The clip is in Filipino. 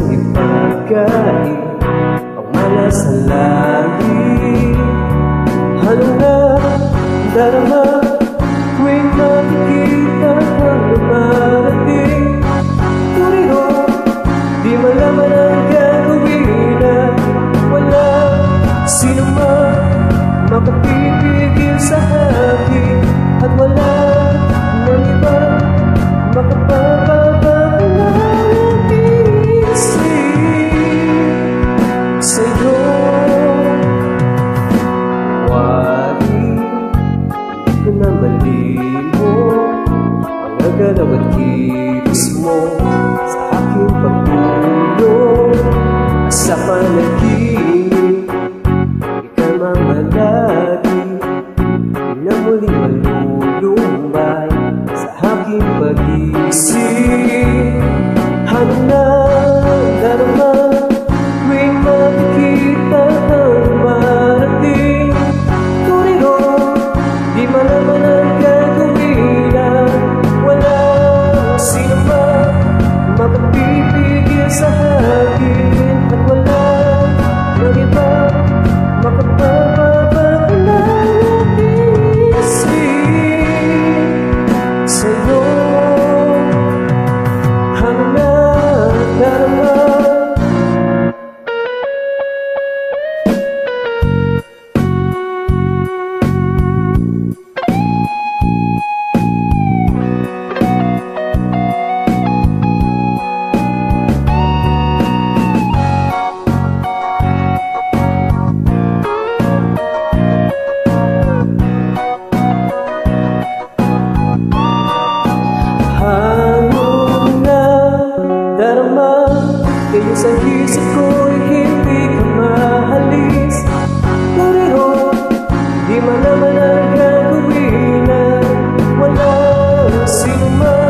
ipagkain Ang malas sa langit. Halo na darama Tuwing makikita ang lumarating Turiro, di malaman ang gagawin na Wala. Sino man makapipigil sa akin ko na malimo Ang agalaw at kilos mo Sa aking pagtulong Sa panaginip Ika'y mamalagi Na muling malulumbay Sa aking pag-isip. Ano Sa isip ko'y hindi ka mahalis Pero di man naman ang gagawin na walang sinuman